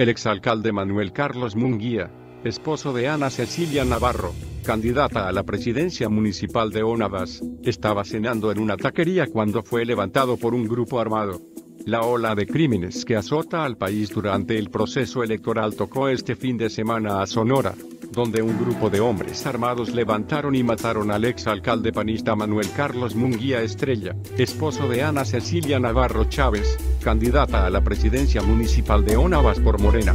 El exalcalde Manuel Carlos Munguía, esposo de Ana Cecilia Navarro, candidata a la presidencia municipal de Onavas, estaba cenando en una taquería cuando fue levantado por un grupo armado. La ola de crímenes que azota al país durante el proceso electoral tocó este fin de semana a Sonora, donde un grupo de hombres armados levantaron y mataron al ex alcalde panista Manuel Carlos Munguía Estrella, esposo de Ana Cecilia Navarro Chávez, candidata a la presidencia municipal de Onavas por Morena.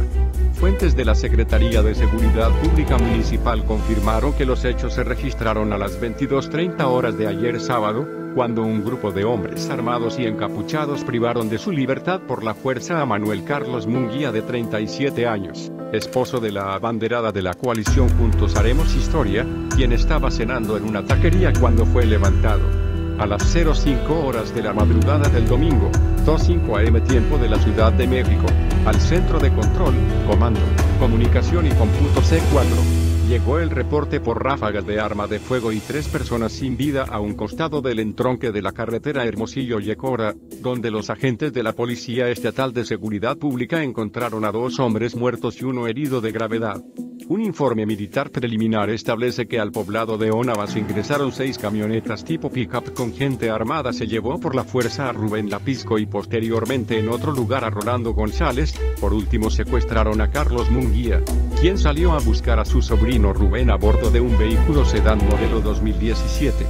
Fuentes de la Secretaría de Seguridad Pública Municipal confirmaron que los hechos se registraron a las 22.30 horas de ayer sábado, cuando un grupo de hombres armados y encapuchados privaron de su libertad por la fuerza a Manuel Carlos Munguía de 37 años, esposo de la abanderada de la coalición Juntos Haremos Historia, quien estaba cenando en una taquería cuando fue levantado. A las 05 horas de la madrugada del domingo, 2.5 am tiempo de la Ciudad de México, al Centro de Control, Comando, Comunicación y Computo C4. Llegó el reporte por ráfagas de arma de fuego y tres personas sin vida a un costado del entronque de la carretera Hermosillo-Yecora, donde los agentes de la Policía Estatal de Seguridad Pública encontraron a dos hombres muertos y uno herido de gravedad. Un informe militar preliminar establece que al poblado de Onavas ingresaron seis camionetas tipo pickup con gente armada. Se llevó por la fuerza a Rubén Lapisco y posteriormente en otro lugar a Rolando González. Por último secuestraron a Carlos Munguía, quien salió a buscar a su sobrino Rubén a bordo de un vehículo sedán modelo 2017.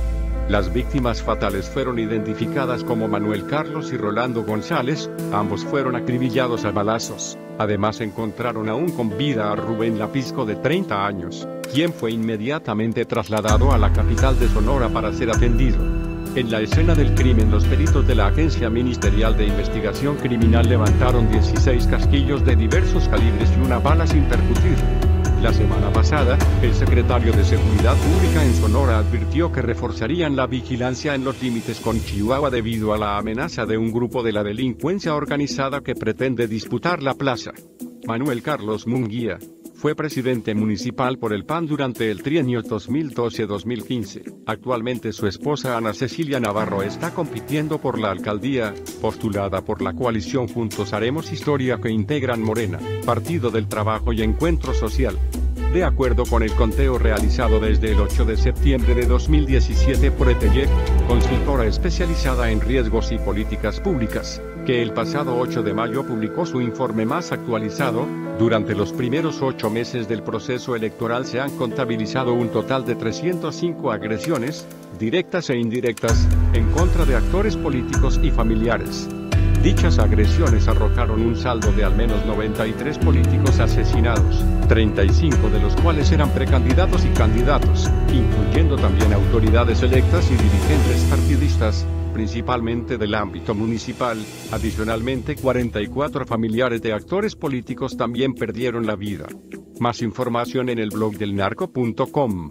Las víctimas fatales fueron identificadas como Manuel Carlos y Rolando González, ambos fueron acribillados a balazos. Además encontraron aún con vida a Rubén Lapisco de 30 años, quien fue inmediatamente trasladado a la capital de Sonora para ser atendido. En la escena del crimen los peritos de la Agencia Ministerial de Investigación Criminal levantaron 16 casquillos de diversos calibres y una bala sin percutir. La semana pasada, el secretario de Seguridad Pública en Sonora advirtió que reforzarían la vigilancia en los límites con Chihuahua debido a la amenaza de un grupo de la delincuencia organizada que pretende disputar la plaza. Manuel Carlos Munguía, fue presidente municipal por el PAN durante el trienio 2012-2015. Actualmente su esposa Ana Cecilia Navarro está compitiendo por la alcaldía, postulada por la coalición Juntos Haremos Historia que integran Morena, Partido del Trabajo y Encuentro Social. De acuerdo con el conteo realizado desde el 8 de septiembre de 2017 por Eteyec, consultora especializada en riesgos y políticas públicas, que el pasado 8 de mayo publicó su informe más actualizado, durante los primeros ocho meses del proceso electoral se han contabilizado un total de 305 agresiones, directas e indirectas, en contra de actores políticos y familiares. Dichas agresiones arrojaron un saldo de al menos 93 políticos asesinados, 35 de los cuales eran precandidatos y candidatos, incluyendo también autoridades electas y dirigentes partidistas, principalmente del ámbito municipal. Adicionalmente, 44 familiares de actores políticos también perdieron la vida. Más información en el blog del narco.com.